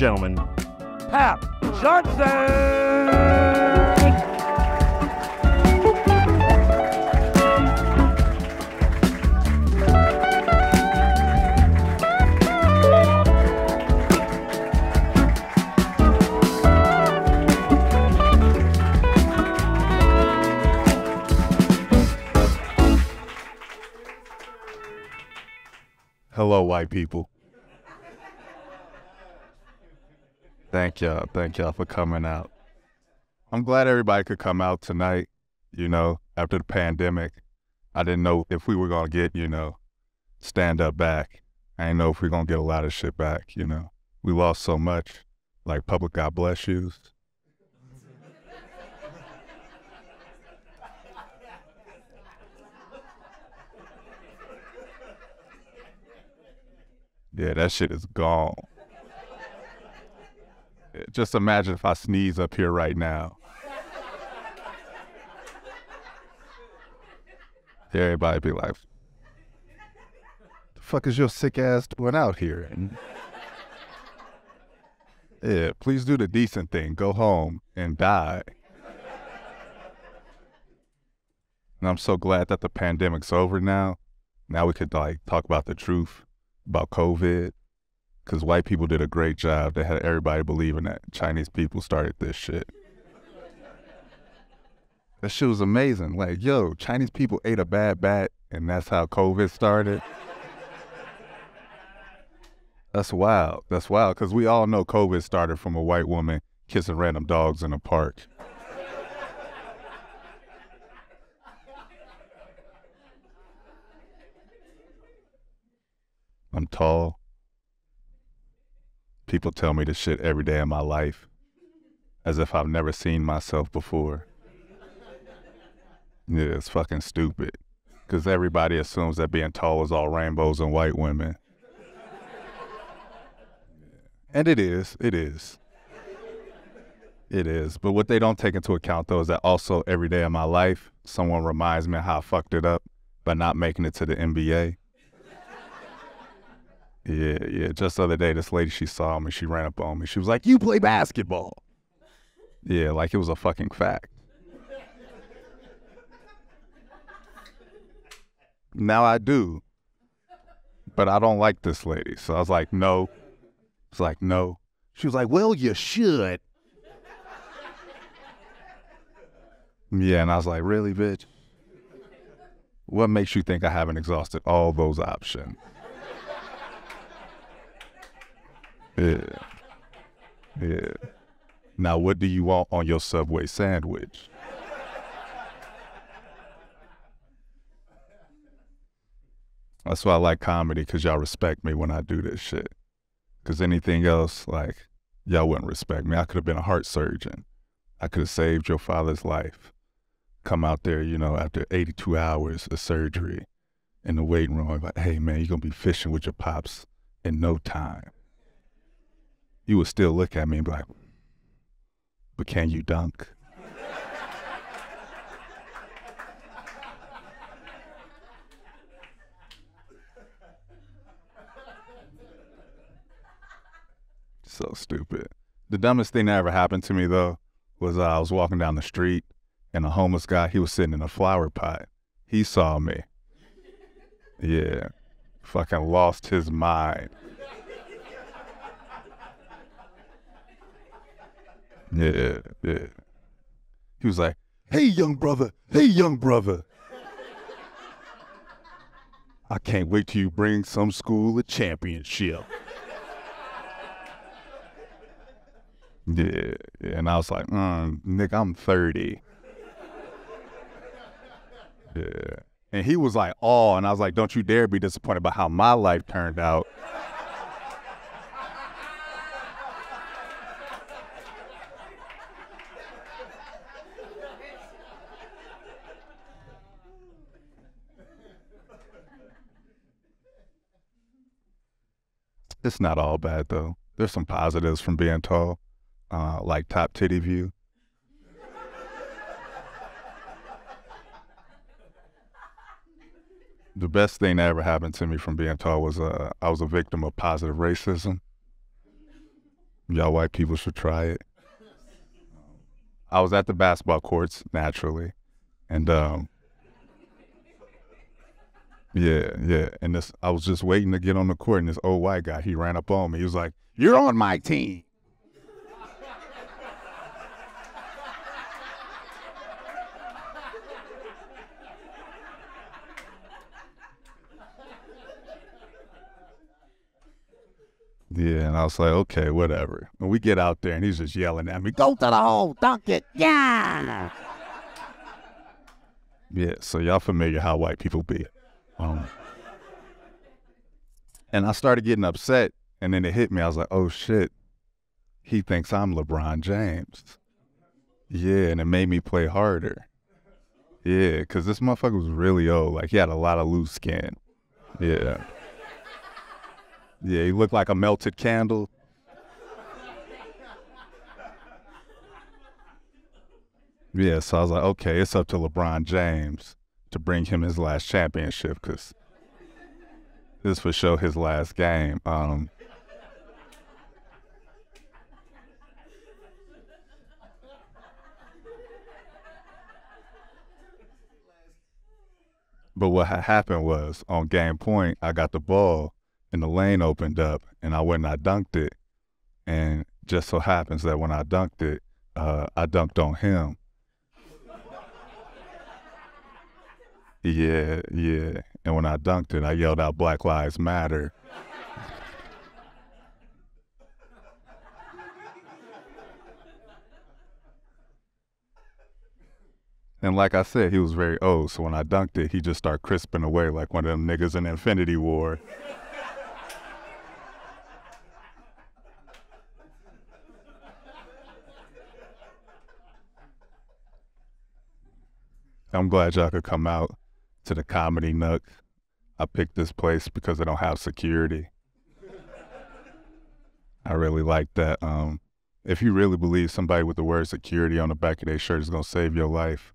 ladies and gentlemen, Papp Johnson! Hello, white people. Thank y'all. Thank y'all for coming out. I'm glad everybody could come out tonight. You know, after the pandemic, I didn't know if we were going to get, you know, stand up back. I didn't know if we are going to get a lot of shit back, you know. We lost so much, like public God bless yous. Yeah, that shit is gone. Just imagine if I sneeze up here right now. Everybody be like, the fuck is your sick ass doing out here? Yeah, please do the decent thing. Go home and die. And I'm so glad that the pandemic's over now. Now we could like talk about the truth about COVID because white people did a great job. They had everybody believing that Chinese people started this shit. that shit was amazing. Like, yo, Chinese people ate a bad bat, and that's how COVID started. That's wild. That's wild because we all know COVID started from a white woman kissing random dogs in a park. I'm tall. People tell me this shit every day of my life as if I've never seen myself before. Yeah, it's fucking stupid. Because everybody assumes that being tall is all rainbows and white women. And it is. It is. It is. But what they don't take into account, though, is that also every day of my life, someone reminds me how I fucked it up by not making it to the NBA. Yeah, yeah. Just the other day, this lady, she saw me. She ran up on me. She was like, You play basketball. Yeah, like it was a fucking fact. now I do. But I don't like this lady. So I was like, No. It's like, No. She was like, Well, you should. Yeah, and I was like, Really, bitch? What makes you think I haven't exhausted all those options? Yeah. Yeah. Now, what do you want on your Subway sandwich? That's why I like comedy, because y'all respect me when I do this shit. Because anything else, like, y'all wouldn't respect me. I could have been a heart surgeon. I could have saved your father's life. Come out there, you know, after 82 hours of surgery in the waiting room, like, hey, man, you're going to be fishing with your pops in no time you would still look at me and be like, but can you dunk? so stupid. The dumbest thing that ever happened to me though was uh, I was walking down the street and a homeless guy, he was sitting in a flower pot. He saw me. Yeah. Fucking lost his mind. Yeah, yeah. He was like, hey, young brother, hey, young brother. I can't wait till you bring some school a championship. yeah, and I was like, mm, Nick, I'm 30. Yeah. And he was like, oh, and I was like, don't you dare be disappointed about how my life turned out. It's not all bad though. There's some positives from being tall, uh, like top titty view. the best thing that ever happened to me from being tall was uh, I was a victim of positive racism. Y'all white people should try it. I was at the basketball courts naturally, and um, yeah, yeah. And this, I was just waiting to get on the court, and this old white guy, he ran up on me. He was like, "You're on my team." Yeah, and I was like, okay, whatever. And we get out there, and he's just yelling at me, "Go to the hole, dunk it, yeah!" Yeah, so y'all familiar how white people be. Um, and I started getting upset, and then it hit me. I was like, oh shit, he thinks I'm LeBron James. Yeah, and it made me play harder. Yeah, because this motherfucker was really old. Like, he had a lot of loose skin. Yeah. Yeah, he looked like a melted candle. Yeah, so I was like, okay, it's up to LeBron James to bring him his last championship because this would show his last game. Um, but what happened was on game point, I got the ball and the lane opened up and I went and I dunked it. And just so happens that when I dunked it, uh, I dunked on him. Yeah, yeah. And when I dunked it, I yelled out Black Lives Matter. And like I said, he was very old, so when I dunked it, he just started crisping away like one of them niggas in Infinity War. I'm glad y'all could come out to the Comedy Nook. I picked this place because they don't have security. I really like that. Um, if you really believe somebody with the word security on the back of their shirt is gonna save your life,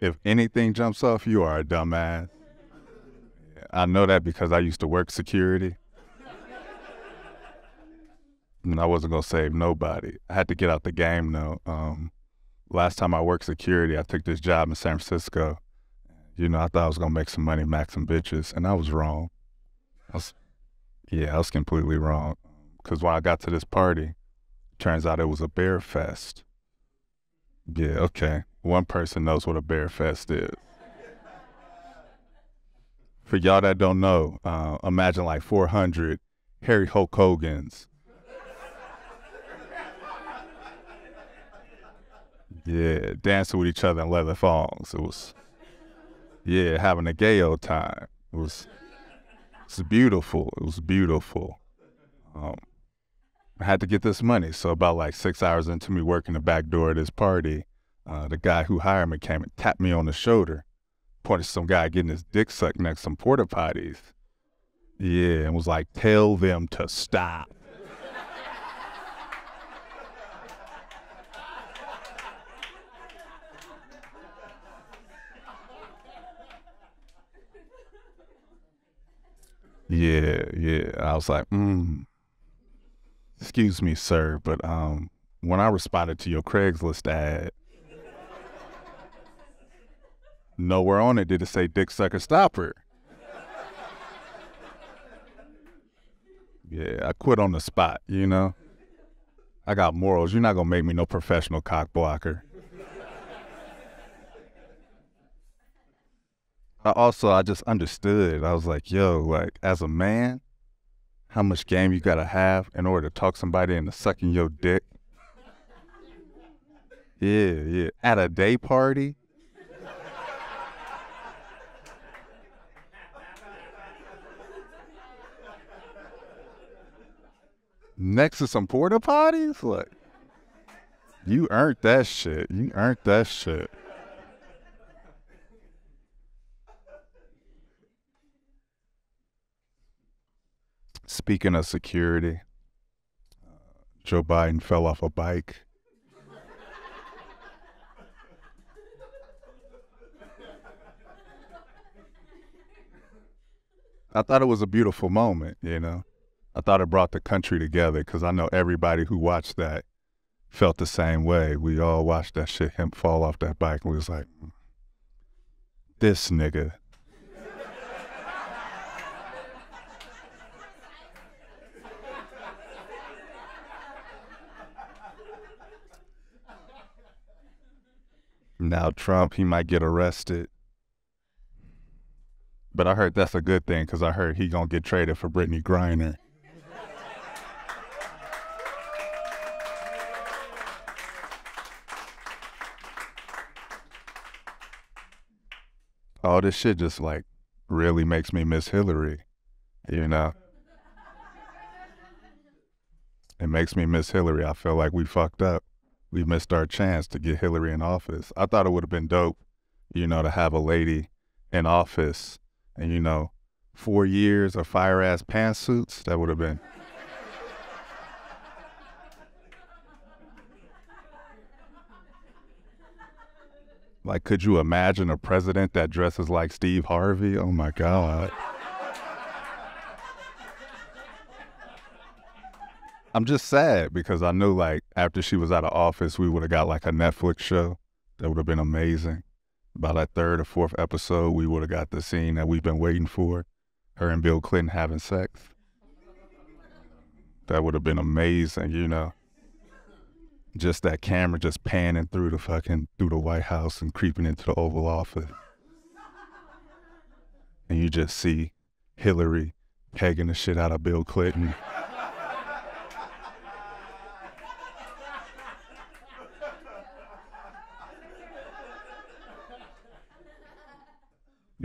if anything jumps off, you are a dumbass. I know that because I used to work security. And I wasn't gonna save nobody. I had to get out the game though. Um, last time I worked security, I took this job in San Francisco. You know, I thought I was gonna make some money, max some bitches, and I was wrong. I was, yeah, I was completely wrong. Cause when I got to this party, turns out it was a bear fest. Yeah, okay. One person knows what a bear fest is. For y'all that don't know, uh, imagine like 400 Harry Hulk Hogan's Yeah, dancing with each other in leather thongs. It was, yeah, having a gay old time. It was, it's beautiful. It was beautiful. Um, I had to get this money, so about like six hours into me working the back door of this party, uh, the guy who hired me came and tapped me on the shoulder, pointed to some guy getting his dick sucked next to some porta potties. Yeah, and was like, "Tell them to stop." Yeah, yeah. I was like, mm, excuse me, sir, but um, when I responded to your Craigslist ad, nowhere on it did it say dick sucker stopper. Yeah, I quit on the spot, you know? I got morals. You're not gonna make me no professional cock blocker. Also I just understood. I was like, yo, like as a man, how much game you gotta have in order to talk somebody into sucking your dick. Yeah, yeah. At a day party. Next to some porta potties? Like, you earned that shit. You earned that shit. Speaking of security, uh, Joe Biden fell off a bike. I thought it was a beautiful moment, you know. I thought it brought the country together because I know everybody who watched that felt the same way. We all watched that shit, him fall off that bike, and we was like, this nigga. Now Trump, he might get arrested. But I heard that's a good thing because I heard he gonna get traded for Brittney Griner. all this shit just like really makes me miss Hillary, you know? It makes me miss Hillary. I feel like we fucked up. We missed our chance to get Hillary in office. I thought it would have been dope, you know, to have a lady in office and, you know, four years of fire ass pantsuits. That would have been. Like, could you imagine a president that dresses like Steve Harvey? Oh my God. I'm just sad because I knew like after she was out of office, we would have got like a Netflix show that would have been amazing. By that third or fourth episode, we would have got the scene that we've been waiting for her and Bill Clinton having sex. That would have been amazing, you know just that camera just panning through the fucking through the White House and creeping into the Oval Office. And you just see Hillary pegging the shit out of Bill Clinton.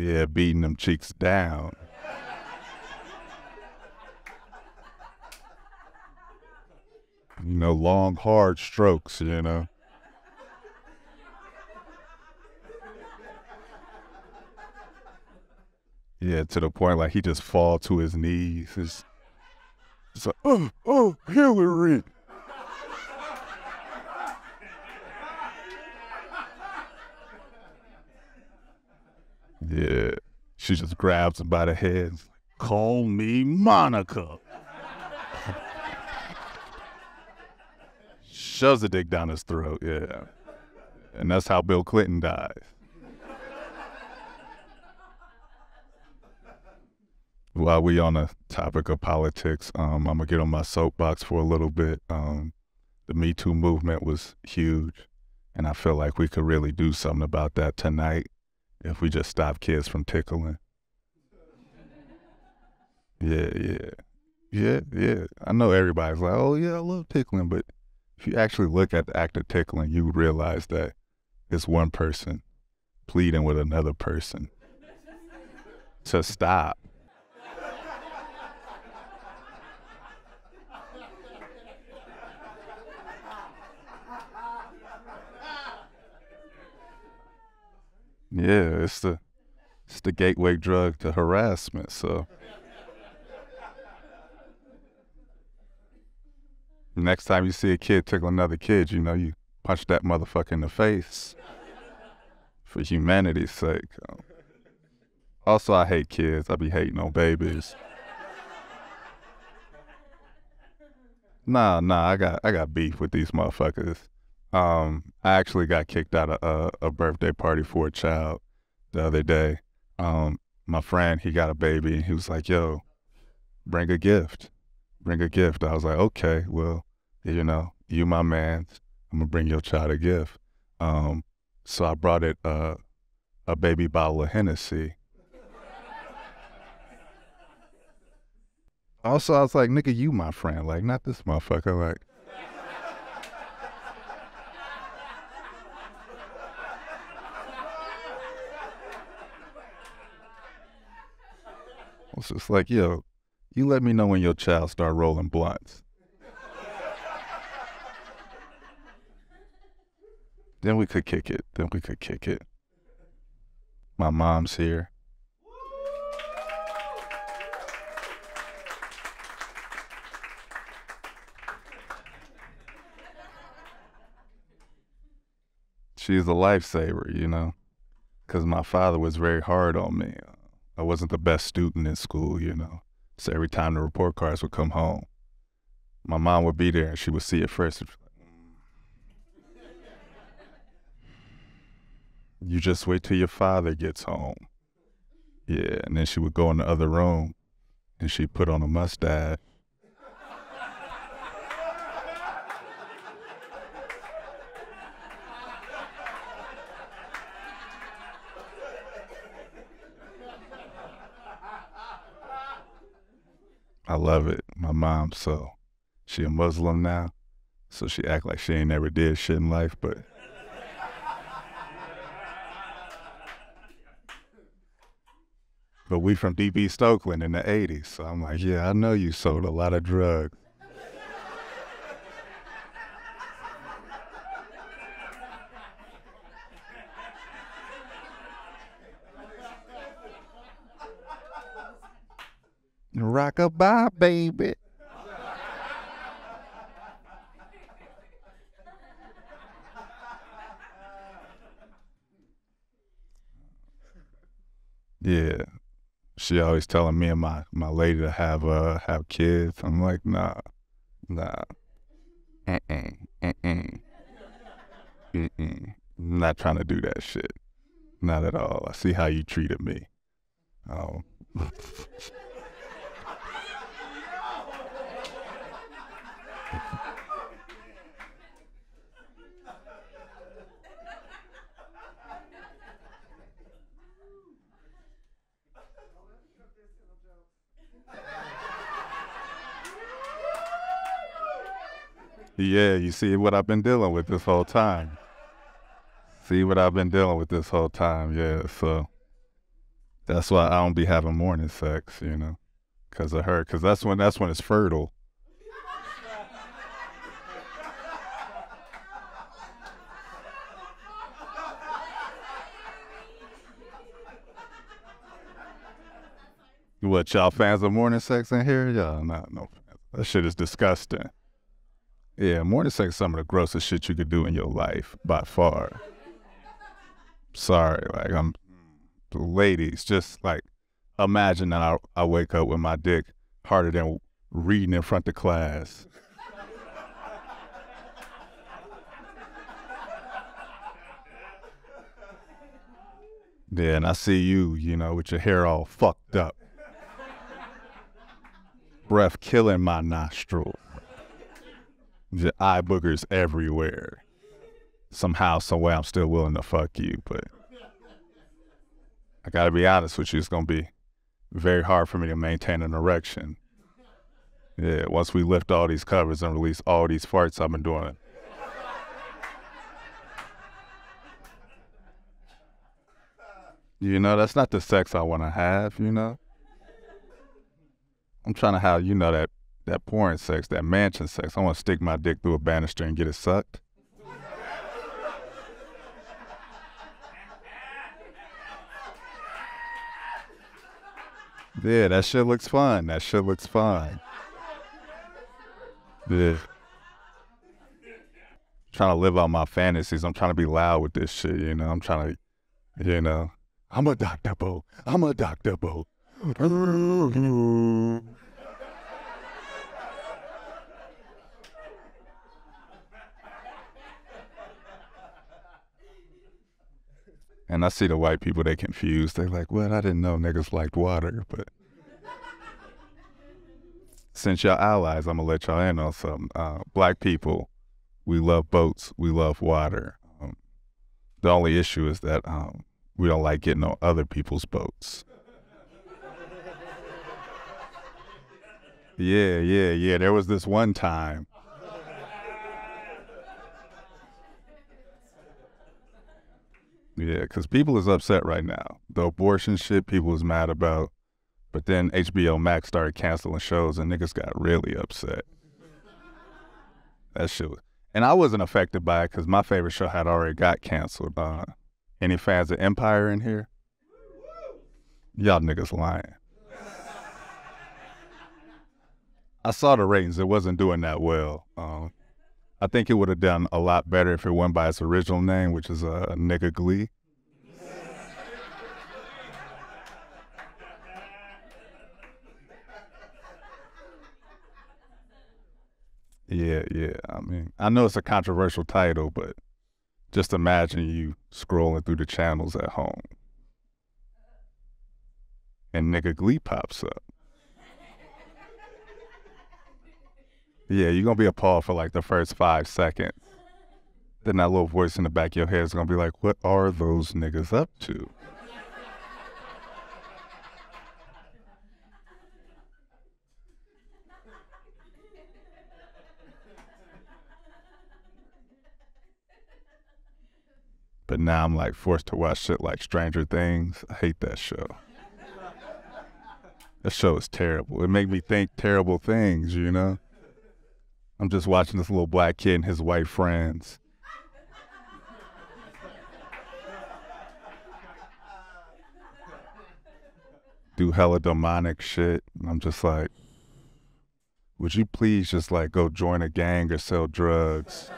Yeah, beating them cheeks down. you know, long, hard strokes, you know. Yeah, to the point like he just fall to his knees. It's, it's like, oh, oh, Hillary. Yeah, she just grabs him by the head. Call me Monica. shoves a dick down his throat. Yeah, and that's how Bill Clinton dies. While we on the topic of politics, um, I'm gonna get on my soapbox for a little bit. Um, the Me Too movement was huge, and I feel like we could really do something about that tonight if we just stop kids from tickling. Yeah, yeah, yeah, yeah. I know everybody's like, "Oh yeah, I love tickling," but if you actually look at the act of tickling, you realize that it's one person pleading with another person to stop. Yeah, it's the it's the gateway drug to harassment. So Next time you see a kid tickle another kid, you know, you punch that motherfucker in the face for humanity's sake. Also, I hate kids. I be hating on babies. Nah, nah, I got I got beef with these motherfuckers. Um, I actually got kicked out of a, a birthday party for a child the other day. Um, my friend, he got a baby, he was like, "Yo, bring a gift." bring a gift. I was like, okay, well, you know, you my man. I'm gonna bring your child a gift. Um, so I brought it uh, a baby bottle of Hennessy. also, I was like, nigga, you my friend, like not this motherfucker, like. It's just like, yo, you let me know when your child start rolling blunts. then we could kick it. Then we could kick it. My mom's here. She's a lifesaver, you know, because my father was very hard on me. I wasn't the best student in school, you know So every time the report cards would come home, my mom would be there and she would see it first. Mm. You just wait till your father gets home. Yeah, and then she would go in the other room and she'd put on a mustache. I love it. My mom, so she a Muslim now, so she act like she ain't never did shit in life, but but we from DB East Oakland in the 80s. So I'm like, yeah, I know you sold a lot of drugs. Rockabye, baby. Yeah, she always telling me and my my lady to have uh have kids. I'm like, nah, nah, Uh, uh, mm-mm, mm-mm. Not trying to do that shit. Not at all. I see how you treated me. Oh. Yeah, you see what I've been dealing with this whole time. See what I've been dealing with this whole time. Yeah, so that's why I don't be having morning sex, you know, because of her. Because that's when that's when it's fertile. What y'all fans of morning sex in here? Y'all not no. That shit is disgusting. Yeah, morning sex is some of the grossest shit you could do in your life by far. Sorry, like I'm ladies, just like imagine that I, I wake up with my dick harder than reading in front of class. And I see you, you know, with your hair all fucked up. Breath killing my nostrils. Just eye boogers everywhere. Somehow, somewhere, I'm still willing to fuck you, but I gotta be honest with you, it's gonna be very hard for me to maintain an erection. Yeah, once we lift all these covers and release all these farts I've been doing. You know, that's not the sex I wanna have, you know? I'm trying to have, you know, that that porn sex, that mansion sex. I want to stick my dick through a banister and get it sucked. Yeah, that shit looks fun. That shit looks fun. Yeah. Trying to live out my fantasies. I'm trying to be loud with this shit, you know. I'm trying to, you know. I'm a Dr. Bo. I'm a Dr. Bo. And I see the white people, they confused. They're like, what? I didn't know niggas liked water, but since y'all allies, I'm gonna let y'all in on something. Uh, black people, we love boats, we love water. Um, the only issue is that um, we don't like getting on other people's boats. yeah, yeah, yeah. There was this one time Yeah, because people is upset right now. The abortion shit, people is mad about. But then HBO Max started canceling shows, and niggas got really upset. That shit. Was, and I wasn't affected by it because my favorite show had already got canceled. Uh, any fans of Empire in here? Y'all niggas lying. I saw the ratings. It wasn't doing that well. Um, I think it would have done a lot better if it went by its original name, which is a uh, nigga glee. Yeah, yeah. I mean, I know it's a controversial title, but just imagine you scrolling through the channels at home and nigga Glee pops up. Yeah, you're gonna be appalled for like the first five seconds. Then that little voice in the back of your head is gonna be like, what are those niggas up to? But now I'm like forced to watch shit like Stranger Things. I hate that show. that show is terrible. It made me think terrible things, you know? I'm just watching this little black kid and his white friends. Do hella demonic shit. And I'm just like, would you please just like go join a gang or sell drugs?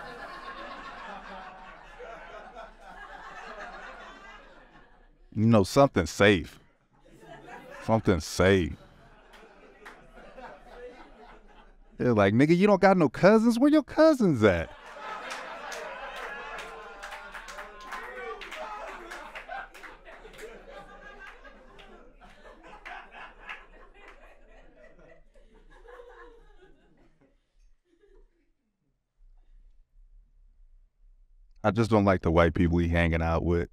you know, something safe. Something safe. They're like, nigga, you don't got no cousins? Where your cousins at? I just don't like the white people he hanging out with.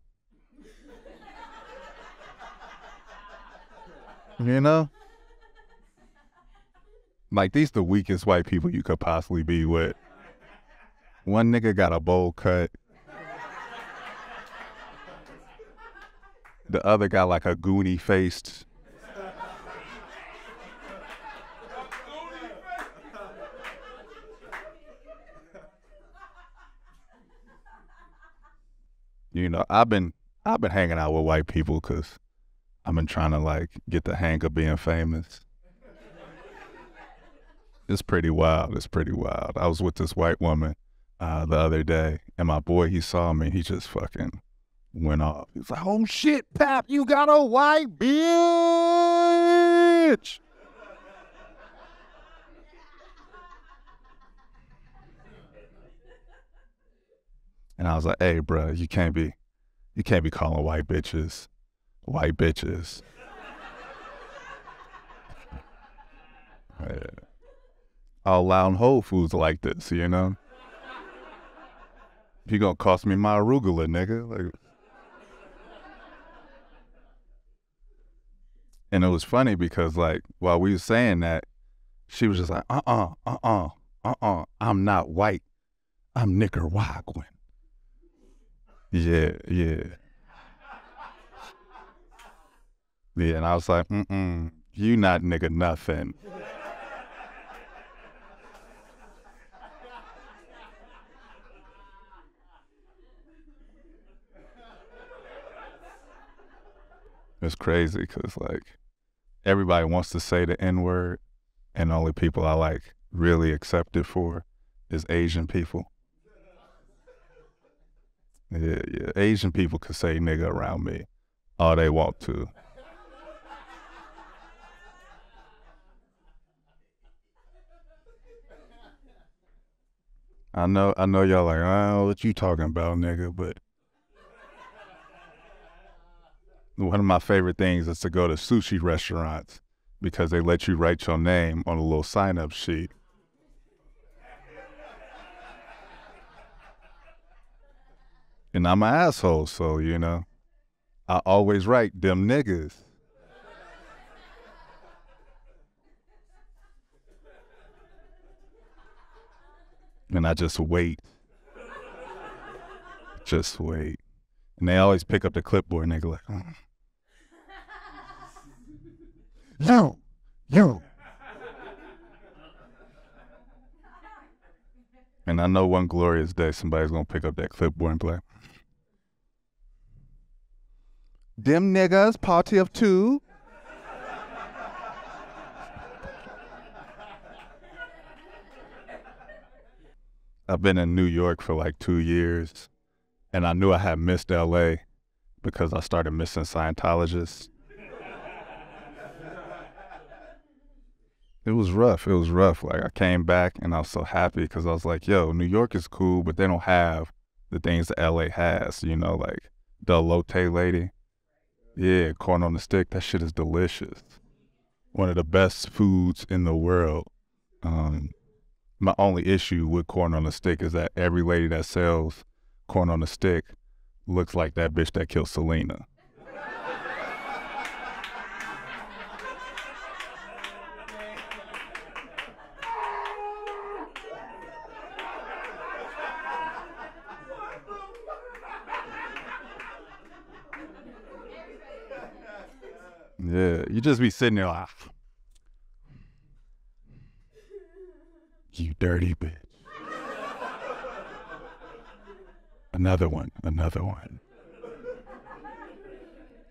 You know? Like these the weakest white people you could possibly be with. One nigga got a bowl cut. The other got like a goony faced. You know, I've been I've been hanging out with white people because I've been trying to like get the hang of being famous. It's pretty wild. It's pretty wild. I was with this white woman uh, the other day, and my boy, he saw me. He just fucking went off. He's like, "Oh shit, Papp, you got a white bitch." And I was like, "Hey, bro, you can't be, you can't be calling white bitches white bitches. yeah. Allow Whole Foods like this, you know? You gonna cost me my arugula, nigga. Like, and it was funny because like while we were saying that, she was just like, uh uh, uh uh, uh uh, I'm not white. I'm Nicaraguan. Yeah, yeah. Yeah, and I was like, mm mm, you not nigga nothing. It's crazy because like everybody wants to say the N word, and only people I like really accept it for is Asian people. Yeah, yeah. Asian people can say nigga around me all they want to. I know, I know y'all like, oh, what you talking about, nigga? But one of my favorite things is to go to sushi restaurants because they let you write your name on a little sign up sheet. And I'm an asshole, so you know, I always write them niggas. and I just wait. just wait. And they always pick up the clipboard and they go like, oh. Yo, yo. And I know one glorious day somebody's gonna pick up that clipboard and play. them niggas, party of two. I've been in New York for like two years, and I knew I had missed LA because I started missing Scientologists. It was rough. It was rough. Like I came back and I was so happy because I was like, yo, New York is cool, but they don't have the things that LA has, you know, like the elote lady. Yeah, corn on the stick. That shit is delicious. One of the best foods in the world. Um, my only issue with corn on the stick is that every lady that sells corn on the stick looks like that bitch that killed Selena. Yeah, you just be sitting there like, you dirty bitch. another one, another one.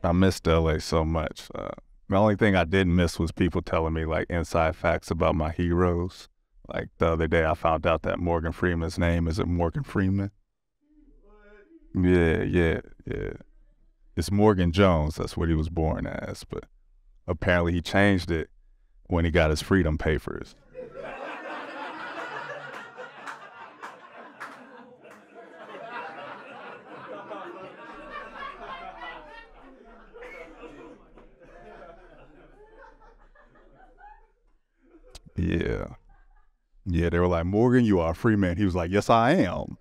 I missed LA so much. Uh, the only thing I didn't miss was people telling me like inside facts about my heroes. Like the other day, I found out that Morgan Freeman's name isn't Morgan Freeman. Yeah, yeah, yeah. It's Morgan Jones. That's what he was born as. But apparently, he changed it when he got his freedom papers. Yeah. Yeah, they were like, Morgan, you are a free man. He was like, Yes, I am.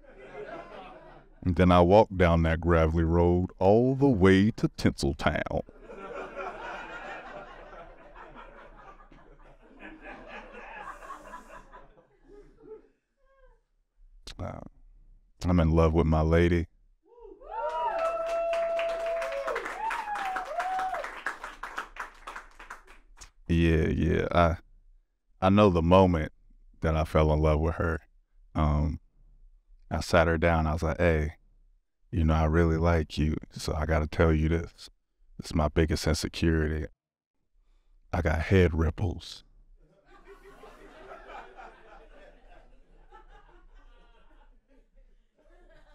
And then I walked down that gravelly road all the way to Tinseltown. Uh, I'm in love with my lady. Yeah, yeah. I I know the moment that I fell in love with her. Um, I sat her down. I was like, "Hey, you know, I really like you, so I got to tell you this. Is my biggest insecurity. I got head ripples."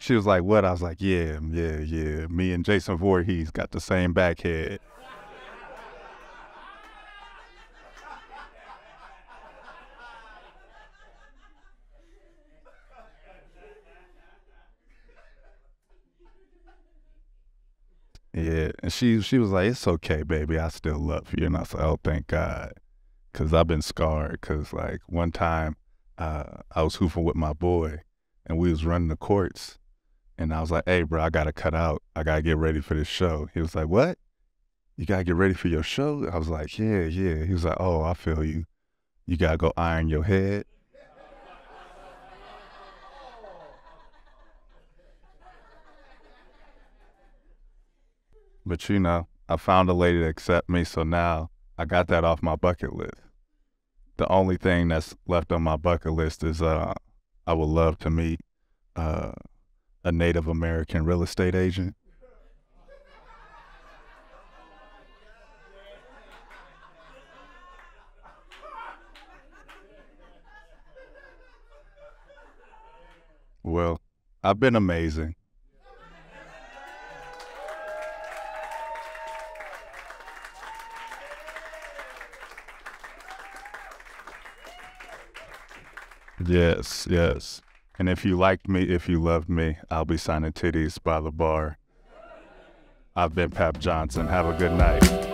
She was like, "What?" I was like, "Yeah, yeah, yeah. Me and Jason Voorhees got the same back head." Yeah, and she she was like, "It's okay, baby. I still love you." And I said, "Oh, thank God," because I've been scarred. Because like one time, uh, I was hooping with my boy, and we was running the courts, and I was like, "Hey, bro, I gotta cut out. I gotta get ready for this show." He was like, "What? You gotta get ready for your show?" I was like, "Yeah, yeah." He was like, "Oh, I feel you. You gotta go iron your head." But you know, I found a lady to accept me, so now I got that off my bucket list. The only thing that's left on my bucket list is uh, I would love to meet uh, a Native American real estate agent. Well, I've been amazing. Yes, yes. And if you liked me, if you loved me, I'll be signing titties by the bar. I've been Papp Johnson. Have a good night.